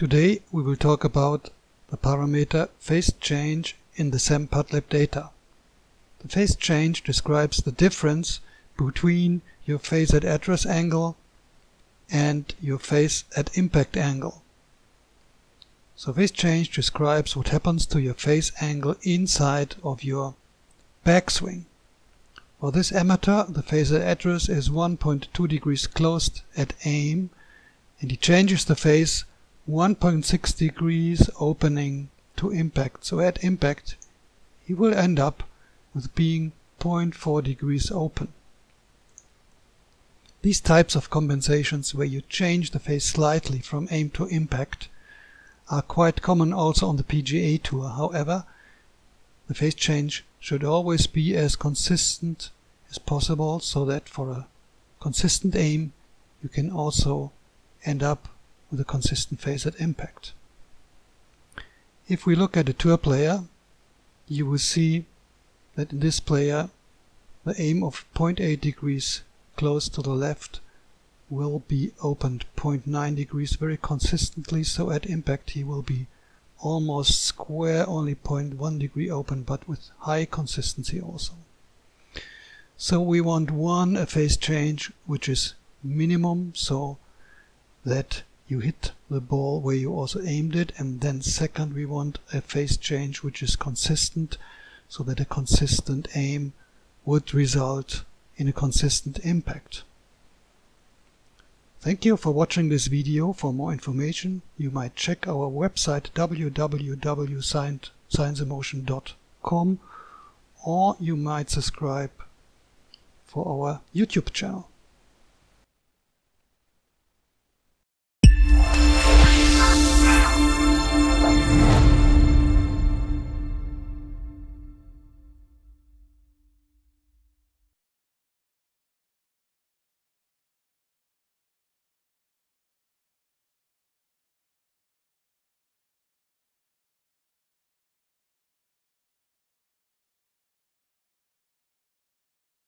Today we will talk about the parameter face change in the SAM-PuttLab data. The face change describes the difference between your face at address angle and your face at impact angle. So face change describes what happens to your face angle inside of your backswing. For this amateur, the face at address is 1.2 degrees closed at aim and he changes the face 1.6 degrees opening to impact. So at impact he will end up with being 0.4 degrees open. These types of compensations where you change the face slightly from aim to impact are quite common also on the PGA Tour. However, the face change should always be as consistent as possible so that for a consistent aim you can also end up with a consistent face at impact. If we look at a tour player, you will see that in this player the aim of 0.8 degrees close to the left will be opened 0.9 degrees very consistently so at impact he will be almost square only 0.1 degree open but with high consistency also. So we want one a face change which is minimum so that you hit the ball where you also aimed it and then second we want a face change which is consistent so that a consistent aim would result in a consistent impact. Thank you for watching this video. For more information you might check our website www.sciencemotion.com or you might subscribe for our YouTube channel.